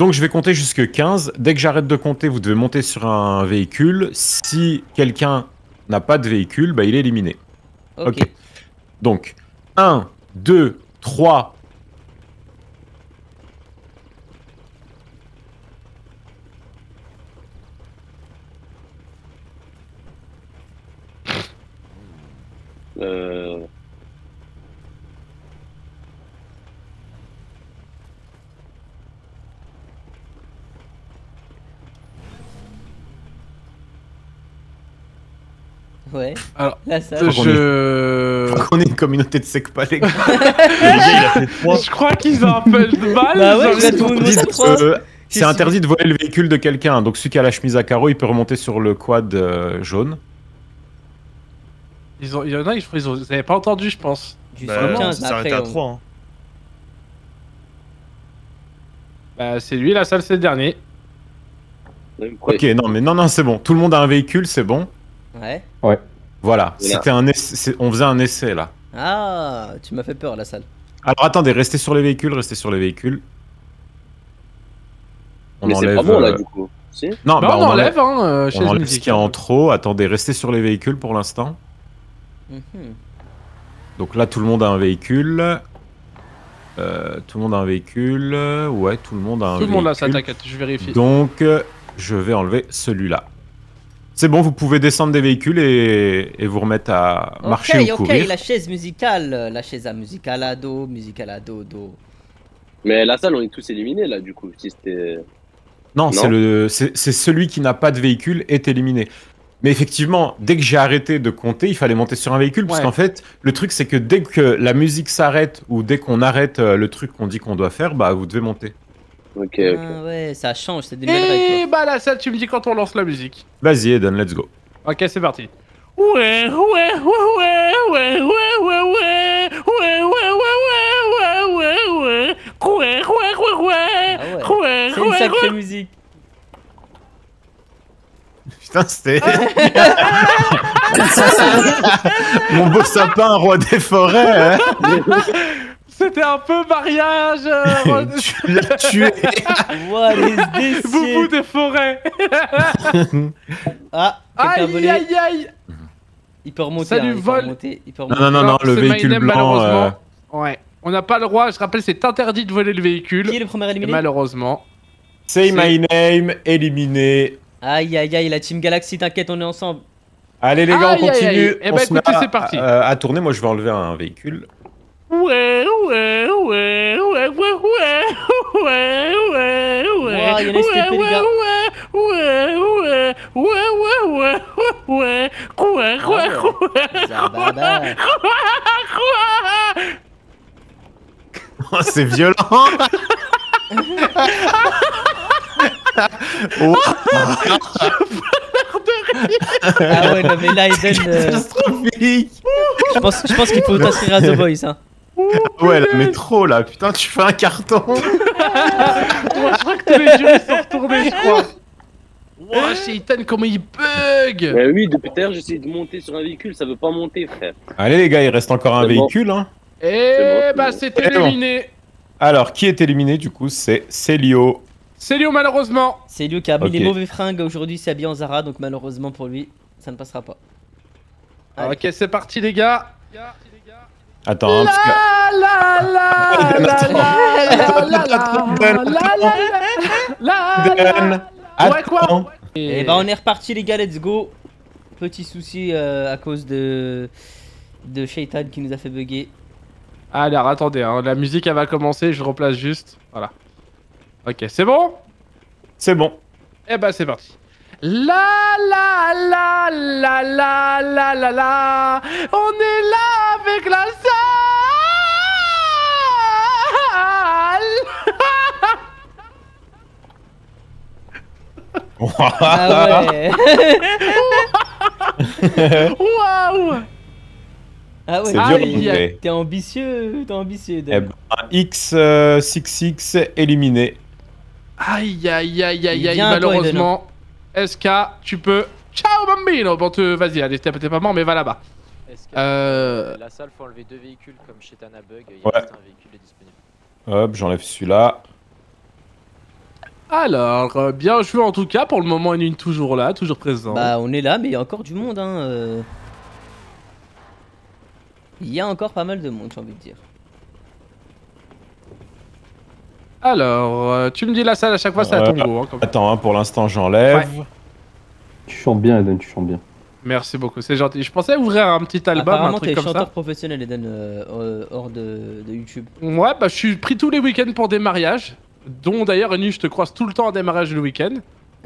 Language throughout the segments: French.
Donc je vais compter jusque 15. Dès que j'arrête de compter, vous devez monter sur un véhicule. Si quelqu'un n'a pas de véhicule, bah, il est éliminé. Ok. Donc 1, 2, 3. Euh... Ouais. Alors, Là, ça. qu'on ait- Je... On est une communauté de secpa, les gars. Le gars, il a fait 3. Je crois qu'ils ont un peu de mal. Bah ouais, je tout le monde euh, C'est interdit de voler le véhicule de quelqu'un. Donc celui qui a la chemise à carreaux, il peut remonter sur le quad euh, jaune. Ils ont... Il y en a, ils ils ont... ils avaient pas entendu, je pense. Jusqu'au Bah, 15, ça après. à on- 3. Hein. Bah, c'est lui, la salle, c'est le dernier. Ok, non, mais non, non, c'est bon. Tout le monde a un véhicule, c'est bon. Ouais. Voilà. Voilà. C'était un essai- On faisait un essai là. Ah, tu m'as fait peur, la salle. Alors attendez, restez sur les véhicules, restez sur les véhicules. On Mais c'est enlève. pas bon là euh, du coup. Si Non, Bah, bah, on, enlève, hein, euh, On enlève ce qu'il y a en trop. Attendez, restez sur les véhicules pour l'instant. Mhm. Donc là, tout le monde a un véhicule. Euh, tout le monde a un véhicule. Ouais, tout le monde a un Tout le monde a ça, véhicule. t'inquiète, je vérifie. Donc, euh, je vais enlever celui-là. C'est bon, vous pouvez descendre des véhicules et, et vous remettre à marcher ok, ou ok, courir. la chaise musicale, la chaise à musicale à dos, musicale à dos, dos. Mais la salle, on est tous éliminés là du coup. Si c'était. Non, Non. c'est le, c'est celui qui n'a pas de véhicule est éliminé. Mais effectivement, dès que j'ai arrêté de compter, il fallait monter sur un véhicule, parce Ouais. qu'en fait, le truc c'est que dès que la musique s'arrête ou dès qu'on arrête euh, le truc qu'on dit qu'on doit faire, bah vous devez monter. Ok, ok. Ah ouais, ça change, c'est des nouvelles règles. Et bah, la salle, tu me dis quand on lance la musique. Vas-y, Eden, let's go. Ok, c'est parti. Ouais, ouais, ouais, ouais, ouais, ouais, ouais, ouais, ouais, ouais, ouais, ouais, ouais, ouais, ouais, ouais, ouais, ouais, ouais, Ah ouais. ouais, C'est une ouais, sacrée ouais. musique. Putain, c'était. Mon beau sapin, roi des forêts, hein. C'était un peu mariage. euh, tu l'as tué. What is this Boubou des forêts. Ah, Aïe, aïe, aïe. Il peut remonter. Ça hein, lui il peut vole. remonter, il peut Non, remonter. non, non, non, le véhicule blanc. euh, malheureusement. Ouais. On n'a pas le droit, je rappelle, c'est interdit de voler le véhicule. Qui est le premier éliminé malheureusement. Say my name, éliminé. Aïe aïe aïe, la Team Galaxy, t'inquiète, on est ensemble. Allez les gars, Aïe, on aïe, continue. aïe. Eh on ben, se met écoutez, c'est parti. à- à tourner, moi je vais enlever un véhicule. Ouais, ouais, ouais, ouais, ouais, ouais, ouais, ouais, ouais, Ouah, il y en a STP, les gars. ouais, ouais, ouais, ouais, ouais, ouais, ouais, ouais, ouais, ouais, Zababa. Oh, c'est violent. Oh, Ah ouais, non mais là, Eden, euh, catastrophique. je pense, je pense qu'il faut t'inscrire à The Voice. Hein. Ouais, la métro là, putain, tu fais un carton. Moi, je crois que tous les jeux ils sont retournés, je crois. Wow, Ethan, comment il bug Mais oui, depuis tout à l'heure, j'essaie de monter sur un véhicule, ça veut pas monter, frère. Allez les gars, il reste encore un C'est bon. véhicule. Hein. Eh C'est bon, bah, c'est c'est bon. éliminé. Alors, qui est éliminé du coup C'est Célio. C'est Léo, malheureusement. C'est lui qui a mis les mauvais fringues aujourd'hui, c'est habillé en Zara, donc malheureusement pour lui, ça ne passera pas. Allez. Ok, c'est parti, les gars. Attends, parce que... la la la Et bah on est reparti les gars, let's go. Petit souci à cause de de Shaitan qui nous a fait bugger. Alors attendez, la musique elle va commencer, je replace juste. Voilà. Ok, c'est bon C'est bon. Et bah c'est parti. La la la la la la la la On est là avec la salle Ah ouais. Waouh ah ouais. Aïe, mais- T'es ambitieux, t'es ambitieux. Eh ben, X66 éliminé. Aïe aïe aïe aïe aïe malheureusement SK tu peux Ciao bambino Bon te vas-y allez t'es pas mort mais va là-bas Euh... la salle faut enlever deux véhicules comme chez Tana Bug, il Ouais. reste un véhicule est disponible. Hop, j'enlève celui-là. Alors, euh, bien joué en tout cas. Pour le moment, Enuine toujours là, toujours présent. Bah, on est là, mais il y a encore du monde, hein. euh. Il y a encore pas mal de monde, j'ai envie de dire. Alors, euh, tu me dis la salle à chaque fois, c'est à ton Euh, go. hein, comme- Attends, hein, pour l'instant, j'enlève. Tu chantes bien, Eden, tu chantes bien. Merci beaucoup, c'est gentil. Je pensais ouvrir un petit album, un truc comme chanteur ça. professionnel, Eden, euh, euh, hors de, de YouTube. Ouais, bah je suis pris tous les week-ends pour des mariages. Dont d'ailleurs, Enuine, je te croise tout le temps à des mariages le week-end.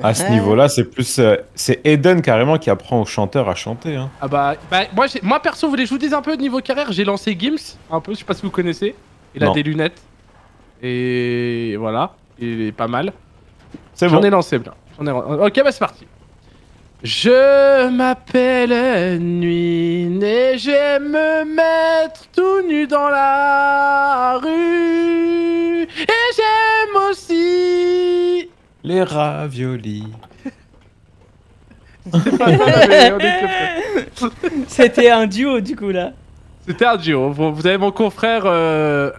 À ce niveau-là, c'est plus. euh, c'est Eden carrément qui apprend aux chanteurs à chanter. Hein. Ah bah, bah moi, j'ai- moi perso, vous voulez que je vous dise un peu niveau carrière J'ai lancé Gims, un peu, je sais pas si vous connaissez. Il a Non. des lunettes. Et voilà, il est pas mal. C'est J'en bon. ai lancé plein. J'en ai... Ok, bah c'est parti. Je m'appelle Nuit et j'aime me mettre tout nu dans la rue. Et j'aime aussi. Les raviolis. C'était un duo, du coup, là. C'était un duo. Vous avez mon confrère euh,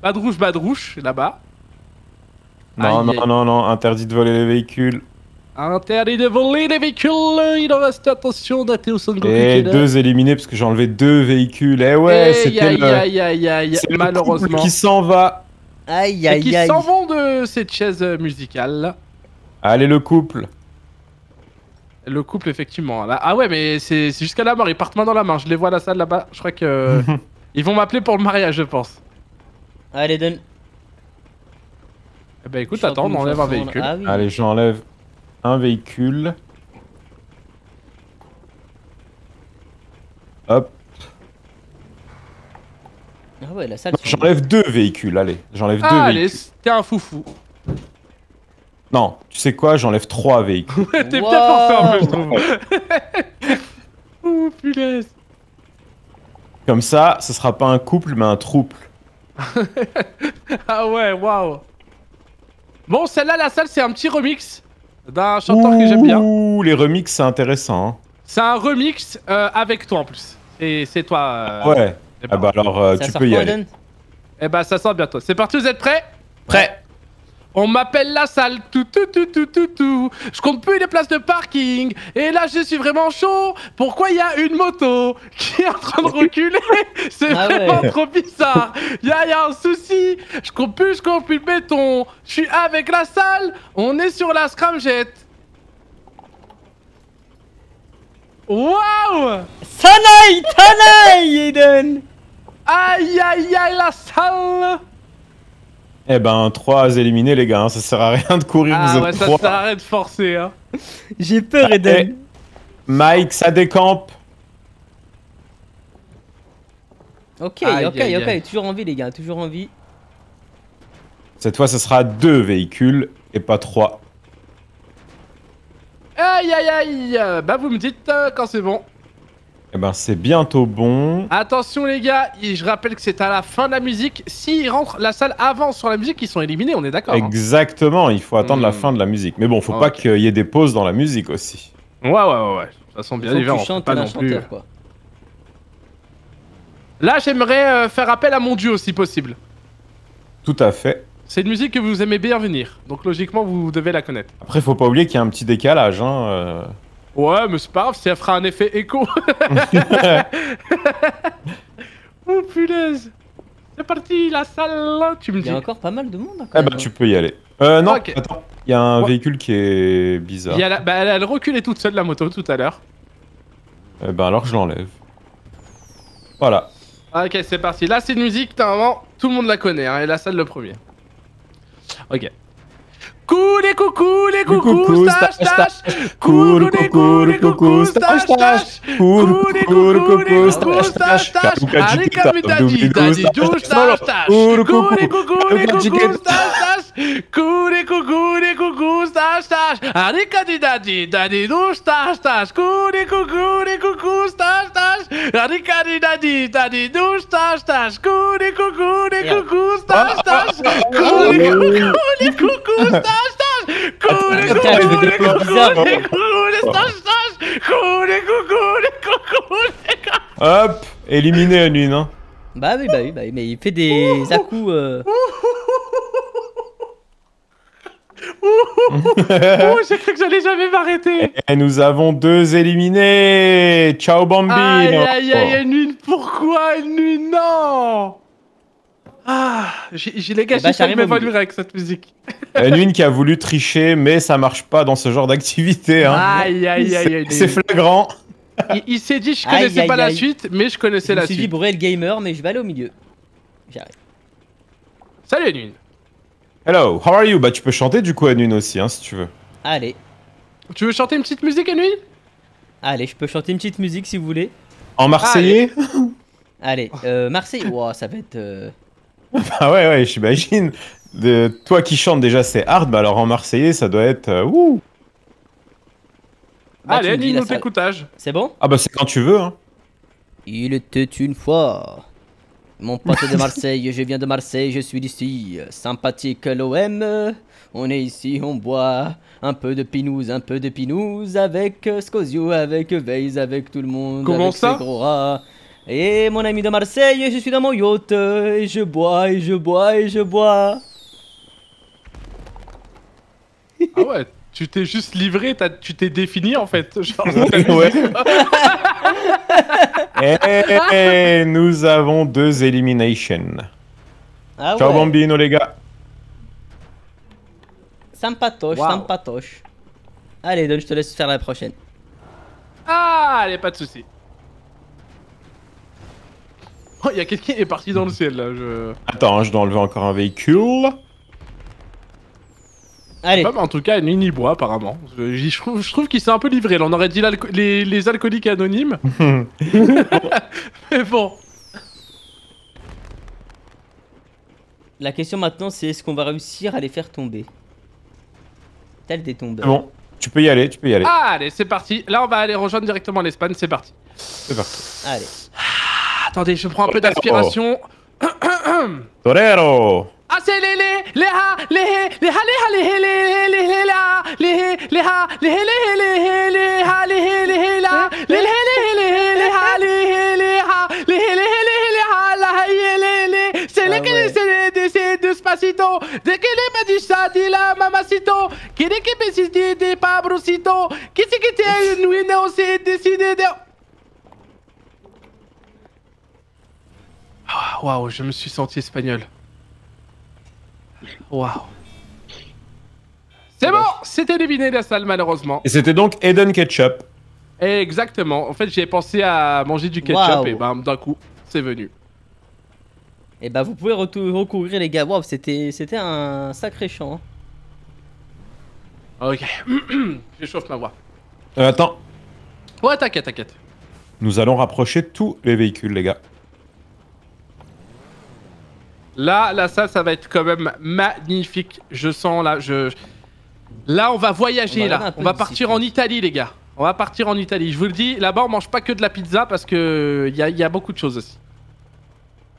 Badrouche Badrouche là-bas. Non, Aïe, non, non, non, interdit de voler les véhicules. Interdit de voler les véhicules. Il en reste attention d'être au son de Et deux éliminés parce que j'ai enlevé deux véhicules. Eh ouais, Aïe c'était aïe le, aïe aïe aïe. c'est le Malheureusement. couple qui s'en va. Aïe, Et aïe, qui aïe. s'en vont de cette chaise musicale. Allez, le couple. Le couple, effectivement. Là- Ah ouais, mais c'est jusqu'à la mort. Ils partent main dans la main. Je les vois à la salle là-bas. Je crois que. Ils vont m'appeler pour le mariage, je pense. Allez, Eden. Eh ben écoute, attends, on enlève un véhicule. Ah oui. Allez, j'enlève un véhicule. Hop, Ah ouais, la salle. j'enlève deux véhicules. Allez, j'enlève deux Ah, allez, véhicules. t'es un foufou. Non, tu sais quoi J'enlève trois véhicules. T'es bien Wow. forcé un peu, je trouve. Ouh, punaise. Comme ça, ce sera pas un couple, mais un trouble. Ah ouais, waouh. Bon, celle-là, la salle, c'est un petit remix d'un chanteur que j'aime bien. Ouh, les remixes, c'est intéressant. hein. C'est un remix euh, avec toi en plus. Et c'est toi. euh, ouais. Ah bah alors, euh, Ça tu sort peux y quand, aller. Eden? Eh bah, ça sort bientôt. C'est parti, vous êtes prêts? Prêt On m'appelle la salle, tout tout tout tout tout tout. Je compte plus les places de parking. Et là, je suis vraiment chaud. Pourquoi il y a une moto qui est en train de reculer? C'est Ah ouais. vraiment trop bizarre. Il y, a- y a un souci. Je compte plus, je compte plus le béton. Je suis avec la salle. On est sur la scramjet. Waouh Tanaï Tanaï, Eden Aïe aïe aïe la salle Eh ben, trois éliminés, les gars. hein, Ça sert à rien de courir. Ah vous êtes ouais, ça sert à rien de forcer hein. J'ai peur, Eden. Mike, ça décampe. Ok, Aïe, ok, aïe, ok, aïe. toujours en vie, les gars, toujours en vie. Cette fois, ce sera deux véhicules et pas trois. Aïe aïe aïe Bah vous me dites euh, quand c'est bon. Eh ben, c'est bientôt bon. Attention les gars, et je rappelle que c'est à la fin de la musique. S'ils rentrent, la salle avance sur la musique, ils sont éliminés, on est d'accord. hein. Exactement, il faut attendre la Hmm. fin de la musique. Mais bon, faut pas qu'il y ait des pauses dans la musique aussi. Ouais ouais ouais ouais. De toute façon bien évidemment, on pas plus. quoi. Là j'aimerais euh, faire appel à mon duo si possible. Tout à fait. C'est une musique que vous aimez bien venir, donc logiquement vous devez la connaître. Après, faut pas oublier qu'il y a un petit décalage. Hein. euh. Ouais mais c'est pas grave, si elle fera un effet écho. oh punaise C'est parti, la salle, tu me Il y dis. a encore pas mal de monde. hein, quand Eh même, ben, hein. tu peux y aller. Euh, non, attends. Il y a un Ouais. véhicule qui est bizarre. Il y a la- bah, elle, elle reculait toute seule la moto tout à l'heure. Eh ben, alors je l'enlève. Voilà. Ok, c'est parti. Là, c'est une musique, normalement, tout le monde la connaît, hein, et la salle le premier. Ok. Cure, cucure, cucus, tas, tas. Curo, cucure, cucus, tas, tas. Curo, cucure, cucus, tas, tas. Arica, mitadita, justas, tas. Curo, cucure, cucus, tas, tas. Cure, cucure, cucus, tas, tas. Arica, mitadita, justas, tas. Cure, cucure, cucus, tas, tas. Arica, mitadita, justas, tas. Cure, cucure, cucus. Cure, cucure. Coucou, les coucou, les coucou, les coucou, les coucou, les coucou, les. Hop, éliminé à une. Hein. Bah oui, bah oui, bah oui, mais il fait des à-coups. euh, Oh, j'ai cru que j'allais jamais m'arrêter. Et nous avons deux éliminés. Ciao Bambino. Aïe, aïe, aïe, Nune, pourquoi Nune, non? Ah, j'ai les gars, au m'évanouir milieu. avec cette musique. Une qui a voulu tricher, mais ça marche pas dans ce genre d'activité. Hein. Aïe, aïe, aïe, aïe. C'est flagrant. Il, il s'est dit, je Aïe, connaissais aïe, pas la aïe. suite, mais je connaissais Je me la suis dit suite. Bruel Gamer, mais je vais aller au milieu. J'arrive. Salut, Nune. Hello, how are you? Bah tu peux chanter du coup Nune aussi, hein, si tu veux. Allez, Tu veux chanter une petite musique Nune allez, je peux chanter une petite musique si vous voulez. En marseillais? Allez, euh, Marseille, Ouah, ça va être. euh, Ah ouais, ouais, j'imagine. De... Toi qui chantes déjà c'est hard, bah alors en marseillais ça doit être... euh, ouh. bah, Allez, me dis Nune, la nous salle. t'écoutage. C'est bon? Ah bah c'est quand tu veux. Hein. Il était une fois. Mon pote de Marseille, je viens de Marseille, je suis d'ici. Sympathique l'OM. On est ici, on boit un peu de pinouze, un peu de pinouze avec Scosio, avec Weiss, avec tout le monde. Comment avec ça? ses gros rats. Et mon ami de Marseille, je suis dans mon yacht et je bois et je bois et je bois. Ah ouais, tu t'es juste livré, t'as- tu t'es défini en fait. Genre, ouais. Et nous avons deux eliminations. Ah Ciao ouais. Bambino les gars. Sympatoche, Wow. sympatoche. Allez, Don, je te laisse faire la prochaine. Ah, allez, pas de soucis. Oh, il y a quelqu'un qui est parti dans le ciel là. Je... Attends, hein, je dois enlever encore un véhicule. Allez, Pas, mais en tout cas, Nini boit apparemment. Je, trouve, je trouve qu'il s'est un peu livré. Là, on aurait dit les, les alcooliques anonymes. mais bon. la question maintenant, c'est est-ce qu'on va réussir à les faire tomber? Tel des tombeurs. bon, tu peux y aller, tu peux y aller. Ah, allez, c'est parti. Là, on va aller rejoindre directement l'Espagne. C'est parti. C'est parti. Allez. Ah, attendez, je prends un peu d'aspiration. Torero Ah, c'est les les les ha les les ha les ha les les les les la les les ha les les les les ha les les la les les les les ha les les ha les les les les ha la les les c'est Ah le que c'est de c'est despacito de que le me dit ça dit la mamacito qui de que me dit de pabrosito qui c'est que t'es une no c'est décidé de Waouh, je me suis senti espagnol. Waouh. C'est bon, c'est éliminé la salle malheureusement. Et c'était donc Eden Ketchup. Exactement. En fait, j'ai pensé à manger du ketchup et bam, d'un coup, c'est venu. Et bah, vous pouvez recourir, les gars. Waouh, c'était c'était un sacré chant. hein. Ok. J'échauffe ma voix. Euh, attends, Ouais, t'inquiète, t'inquiète. nous allons rapprocher tous les véhicules, les gars. Là, la salle, ça va être quand même magnifique. Je sens là, je. Là, on va voyager On va là. On va partir en Italie, les gars. On va partir en Italie. Je vous le dis, là-bas, on mange pas que de la pizza parce que il y a, il y a beaucoup de choses aussi.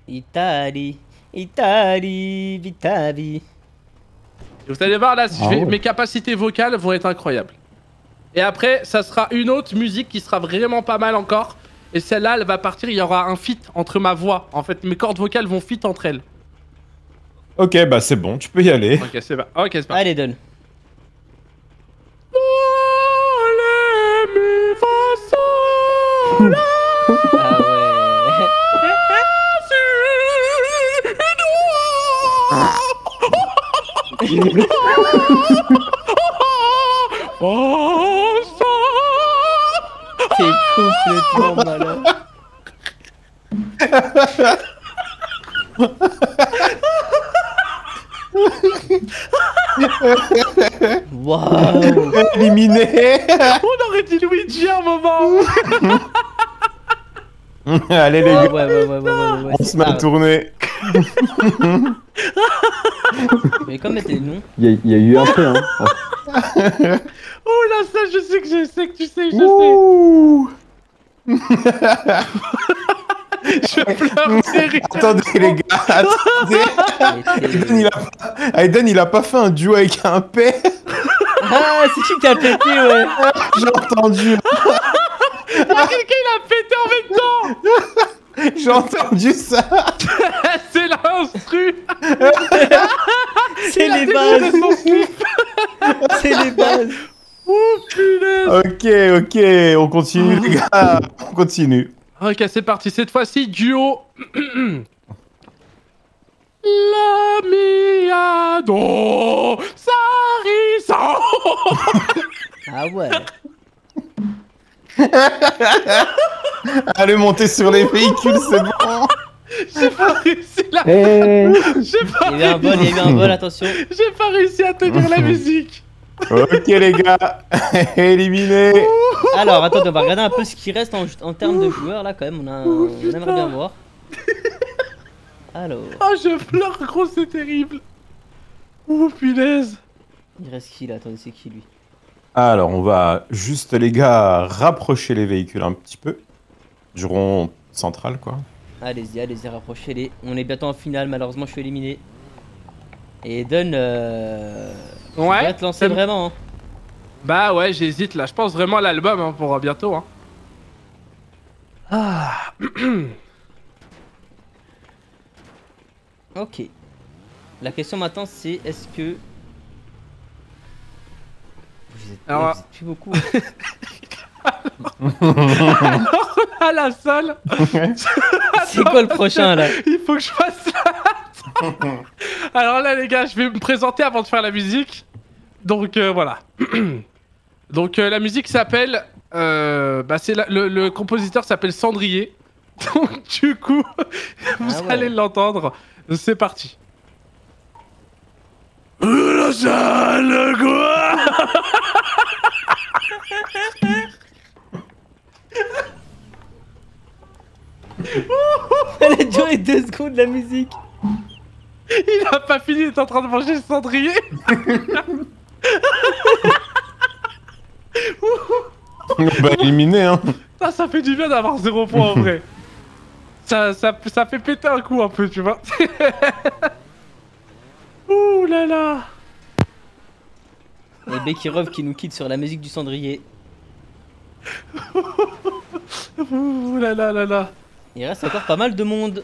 Italie, Italie, Vitavi. Vous allez voir là, je Ah vais- mes capacités vocales vont être incroyables. Et après, ça sera une autre musique qui sera vraiment pas mal encore. Et celle-là, elle va partir. Il y aura un fit entre ma voix. En fait, mes cordes vocales vont fit entre elles. Ok, bah c'est bon, tu peux y aller. Ok, c'est pas. Ok, c'est pas. Allez, Don. Ah ouais. T'es complètement malade. Waouh Éliminé On aurait dit Luigi à un moment. Allez les Ouais, gars, ouais, ouais, ouais, ouais, ouais, ouais, on se met à tourner. Mais comme était non. Il y, a- il y a eu un peu, hein. Oh là, ça, je sais que je sais que tu sais, je Ouh sais. Je pleure de rire. Attendez les gars, attendez. Aiden il, a pas... Aiden, il a pas fait un duo avec un père. Ah, c'est qui qui t'a pété, ouais. J'ai entendu. Ah, Quelqu'un il a pété en même temps. J'ai entendu ça. C'est l'instru. C'est les bases. C'est les bases. Oh punaise. Ok, ok, on continue les gars, on continue. Ok, c'est parti. Cette fois-ci, duo. L'amiado Sarisa Ah ouais. Allez, monter sur les véhicules, c'est bon. J'ai pas réussi là Eh. J'ai pas, Il y a eu un vol, il y a eu un vol, attention. J'ai pas réussi à tenir la musique Ok les gars, éliminé Alors, attendez, on va regarder un peu ce qui reste en, en termes de joueurs, là, quand même, on, a, Oh, on aimerait bien voir. Alors, Oh, je pleure, gros, c'est terrible Oh, punaise il reste qui, là? Attendez, c'est qui, lui? Alors, on va juste, les gars, rapprocher les véhicules un petit peu. Du rond central, quoi. Allez-y, allez-y, rapprochez-les. On est bientôt en finale, malheureusement, je suis éliminé. Et Eden, euh... tu Ouais devrais te lancer vraiment, hein. Bah ouais, j'hésite là. Je pense vraiment à l'album hein, pour euh, bientôt. Hein. Ah. Ok. La question maintenant, c'est est-ce que... Vous êtes, Alors- vous êtes plus beaucoup. hein. à la salle c'est quoi le prochain, là? Il faut que je fasse ça. Alors là, les gars, je vais me présenter avant de faire la musique. Donc euh, voilà. Donc euh, la musique s'appelle. euh, bah, c'est la- le, le compositeur s'appelle Cendrier. Donc du coup, vous Ah ouais. allez l'entendre. C'est parti. La salle, quoi Elle a duré deux secondes, la musique Il a pas fini, il est en train de manger le cendrier. bah, éliminé, hein. Ça, ça fait du bien d'avoir zéro point en vrai. Ça, ça, ça fait péter un coup un peu, tu vois. Ouh là là. Et Bekirov qui nous quitte sur la musique du cendrier. Ouh là là là là. Il reste encore pas mal de monde.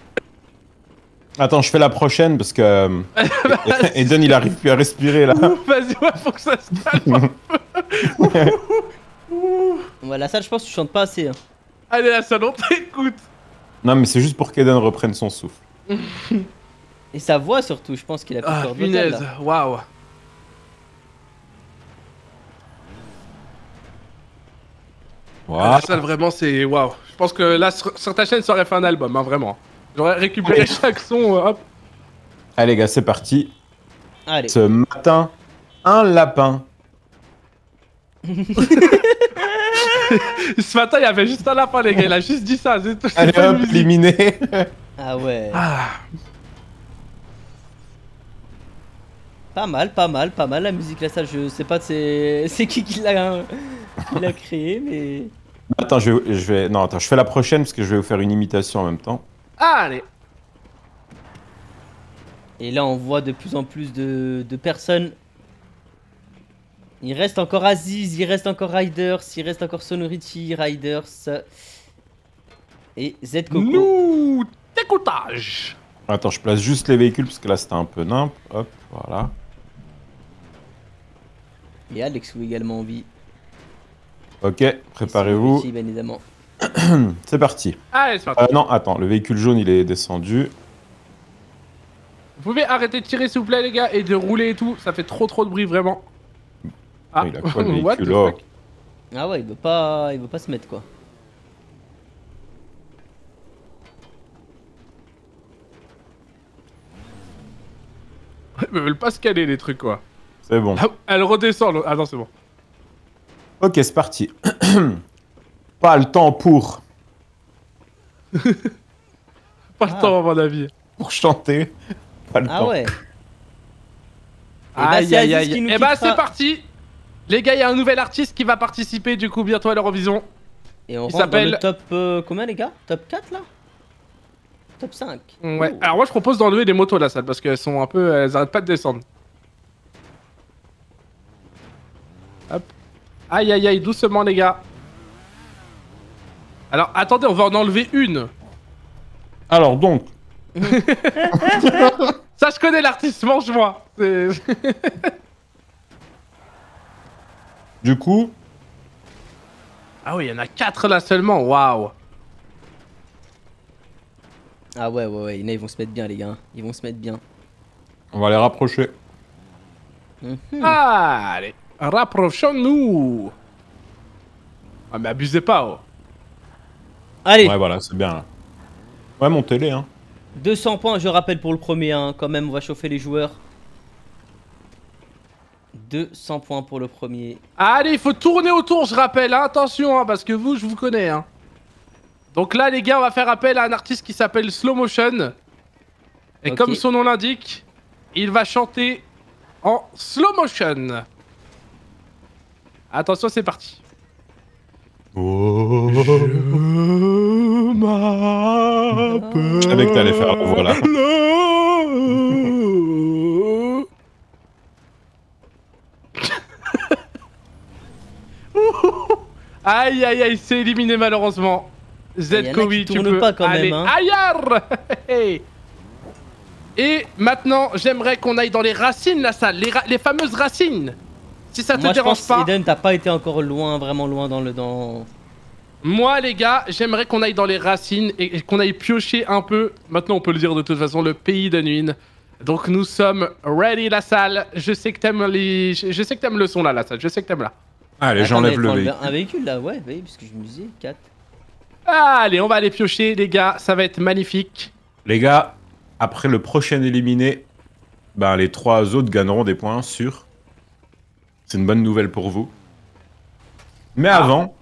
Attends, je fais la prochaine parce que euh, Eden il arrive plus à respirer là. Vas-y, ouais, faut que ça se calme. Ouais, la salle, je pense que tu chantes pas assez. hein. Allez, la salon, t'écoute. Non, mais c'est juste pour qu'Eden reprenne son souffle. Et sa voix surtout, je pense qu'il a plus Ah, peur punaise, waouh. Voilà. La salle, vraiment, c'est waouh. Je pense que là, sur, sur ta chaîne, ça aurait fait un album, hein, vraiment. J'aurais récupéré chaque son, euh, hop. Allez, les gars, c'est parti. Allez, Ce matin, un lapin. Ce matin, il y avait juste un lapin, les gars. Il a juste dit ça. C'est tout. Allez hop, éliminé. ah ouais. Ah. Pas mal, pas mal, pas mal la musique, la salle. Je sais pas c'est c'est qui qui l'a créé, mais. Attends, je vais, je vais. Non, attends, je fais la prochaine parce que je vais vous faire une imitation en même temps. Allez. Et là, on voit de plus en plus de, de personnes. Il reste encore Aziz, il reste encore Riders, il reste encore Sonority, Riders. Et Z Coco. Nous, découpage. Attends, je place juste les véhicules parce que là c'était un peu nimp. Hop, voilà. Et Alex ou également en vie. Ok, préparez-vous. Bien évidemment. C'est parti. Allez, c'est parti. Euh, non, attends, le véhicule jaune il est descendu. Vous pouvez arrêter de tirer, s'il vous plaît, les gars, et de rouler et tout. Ça fait trop trop de bruit, vraiment. Ah, Il a quoi, le what the véhicule, oh fuck? Ah ouais, il veut pas, il veut pas se mettre quoi. Ils veulent pas scanner les trucs, quoi. C'est bon. Ah, Elle redescend. Ah non, c'est bon. Ok, c'est parti. Pas le temps pour, Pas le Ah. temps, à mon avis. pour chanter. Pas le Ah temps. ouais. bah, Aïe, c'est aïe, Aziz aïe. qui nous Et bah, quittera. c'est parti. Les gars, il y a un nouvel artiste qui va participer, du coup, bientôt à l'Eurovision. Et on Il rentre dans s'appelle- le top euh, combien les gars? Top 4 là? Top 5 Ouais. Alors, moi, je propose d'enlever les motos, la salle, parce qu'elles sont un peu. Elles arrêtent pas de descendre. Hop. Aïe, aïe, aïe, doucement, les gars. Alors, attendez, on va en enlever une. Alors donc, Ça, je connais l'artiste, mange-moi. Du coup, Ah oui, il y en a 4 là seulement, waouh. Ah ouais, ouais, ouais, là, ils vont se mettre bien, les gars. Ils vont se mettre bien. on va les rapprocher. Mhm. Allez, rapprochons-nous. Ah mais abusez pas, oh. Allez, Ouais, voilà, c'est bien. là. Ouais, montez-les, hein. 200 points, je rappelle pour le premier, hein. quand même, on va chauffer les joueurs. 200 points pour le premier. Allez, il faut tourner autour, je rappelle, hein, attention, hein, parce que vous, je vous connais. Hein. Donc là, les gars, on va faire appel à un artiste qui s'appelle Slow Motion. Et comme son nom l'indique, il va chanter en slow motion. Attention, c'est parti. Je savais que t'allais faire, voilà. Aïe aïe aïe, c'est éliminé malheureusement. Zkowi, tu peux pas quand aller même, hein. ailleurs. Et maintenant, j'aimerais qu'on aille dans les racines, la salle, les, ra- les fameuses racines. Si ça te Moi, je dérange pense, pas. Eden, t'as pas été encore loin, vraiment loin dans le. Dans... Moi, les gars, j'aimerais qu'on aille dans les racines et qu'on aille piocher un peu. Maintenant, on peut le dire de toute façon, le pays de Nuin. Donc, nous sommes ready, la salle. Je sais que t'aimes les... Je je sais que t'aimes le son là, la salle. Je sais que t'aimes là. Allez, j'enlève le véhicule. Un véhicule là, ouais, oui, parce que je me disais 4. Allez, on va aller piocher, les gars. Ça va être magnifique. Les gars, après le prochain éliminé, ben, les trois autres gagneront des points sûrs. C'est une bonne nouvelle pour vous. Mais avant,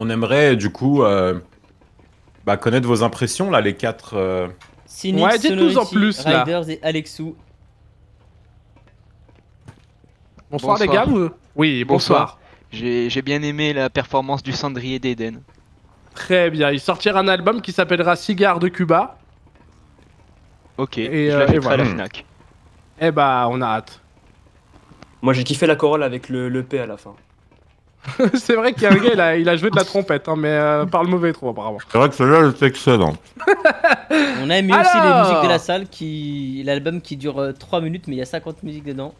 on aimerait du coup euh, bah, connaître vos impressions, là, les quatre. euh, Cynic, Ouais, dites-nous en plus, là. Riders et Alexou. Bonsoir, les gars. vous- Oui, bonsoir. Bonsoir. J'ai bien aimé la performance du cendrier d'Eden. Très bien. Il sortira un album qui s'appellera Cigare de Cuba. Ok, Et, je euh, et l'achèterai voilà. à la Fnac. Eh bah, on a hâte. Moi j'ai kiffé la chorale avec le, le P à la fin. C'est vrai qu'il y a un gars, il a, il a joué de la trompette, hein, mais euh, par le mauvais trou, apparemment. C'est vrai que celui-là, c'est excellent. On a mis aussi les Alors musiques de la salle, qui l'album qui dure 3 minutes, mais il y a 50 musiques dedans.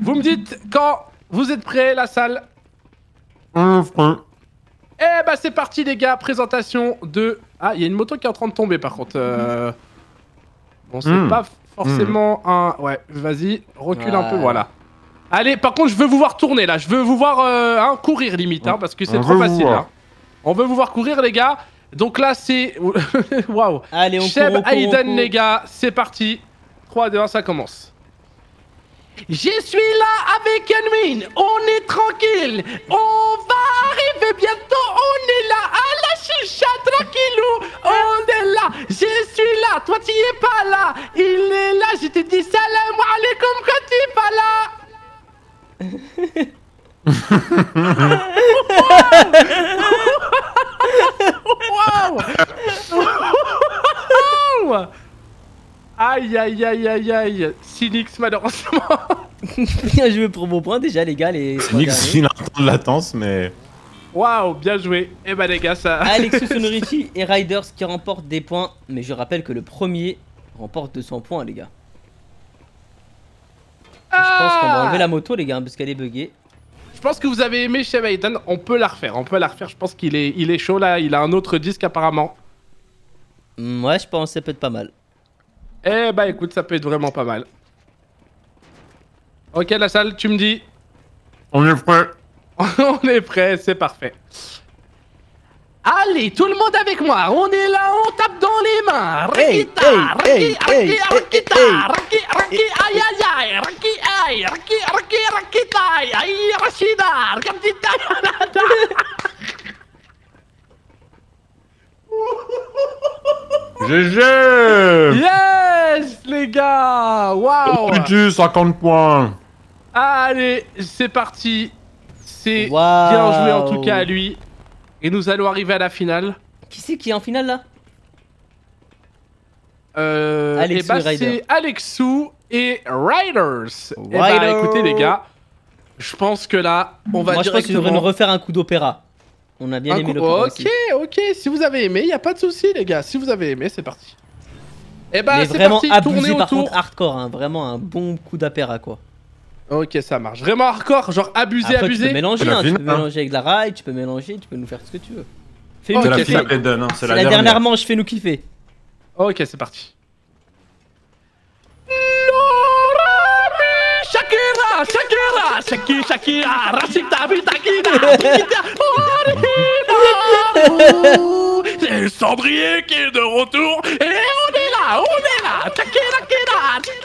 Vous me dites quand vous êtes prêts, la salle. Eh bah c'est parti les gars, présentation de... Ah, il y a une moto qui est en train de tomber par contre. euh. Bon, c'est Mm. pas forcément un... Ouais, vas-y, recule un peu, voilà. Allez, par contre, je veux vous voir tourner là, je veux vous voir euh, hein, courir limite, hein, parce que c'est trop facile. hein. On veut vous voir courir les gars. Donc là c'est... Waouh. Allez, on court, Cheb on court, on Aiden court. les gars, c'est parti. 3, 2, 1, ça commence. Je suis là avec Unwin, on est tranquille, on va arriver bientôt, on est là, à la chicha tranquillou, on est là, je suis là, toi tu es pas là, il est là, je te dis salam alaikum quand tu es pas là. Aïe aïe aïe aïe aïe Sinix malheureusement Bien joué pour vos points déjà, les gars. Les derniers. il a un temps de latence, mais. Waouh, bien joué Eh bah les gars, ça... Alexou Sonority et Riders qui remportent des points. Mais je rappelle que le premier remporte 200 points, les gars. Je pense qu'on va enlever la moto, les gars, parce qu'elle est buggée. Je pense que vous avez aimé Aiden, on peut la refaire, on peut la refaire, je pense qu'il est, il est chaud là, il a un autre disque apparemment. Hmm, ouais, je pense que ça peut être pas mal. Eh bah écoute, ça peut être vraiment pas mal. Ok la salle, tu me dis On est prêt. On est prêt, c'est parfait. Allez, tout le monde avec moi, on est là, on tape dans les mains. Rakita, rakita, hey, hey. raki, raki, aïe aïe aïe, raki, aïe, raki, raki, rakita, aïe, aïe, Rachida, rakita, yanada. GG Yes, les gars, waouh. Putain, 50 points Allez, c'est parti. C'est bien joué en tout cas à lui. Et nous allons arriver à la finale. Qui c'est qui est en finale là Euh, Alexou et bah, et Ryder. c'est Alexou et Riders. Et bah Ryder. écoutez les gars, je pense que là, on va Moi, je pense que tu devrais nous refaire un coup d'opéra. On a bien Un aimé coup- le Ok, aussi. ok, si vous avez aimé, y a pas de souci les gars. Si vous avez aimé, c'est parti. Et bah, Mais c'est vraiment parti, abusé par autour. contre hardcore, hein. vraiment un bon coup d'apéra quoi. Ok, ça marche. Vraiment hardcore, genre abusé, Après tu abusé. peux mélanger, hein, tu peux hein. mélanger avec la rail, tu peux mélanger, tu peux nous faire ce que tu veux. La Ok, kiffer. hein, c'est la, la dernière. dernière manche, fais-nous kiffer. Ok, c'est parti. Shakira, Shakira, Shakira, Shakira, Rashida, Bitakina, C'est le cendrier qui est de retour et on est là, on est là, Shakira, Shakira,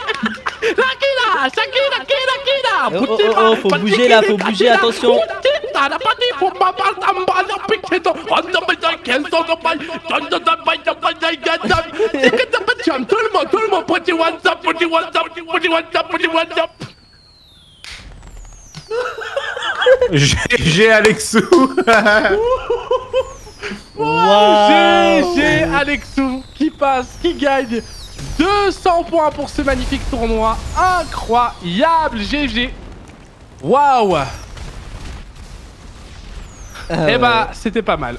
Oh, oh, oh, oh, faut bouger, là, faut bouger, attention. Tout le monde, tout le monde, petit WhatsApp, petit WhatsApp, petit WhatsApp, petit WhatsApp. GG Alexou GG Alexou qui passe, qui gagne 200 points pour ce magnifique tournoi. Incroyable GG. Waouh Ah Eh bah, c'était pas mal.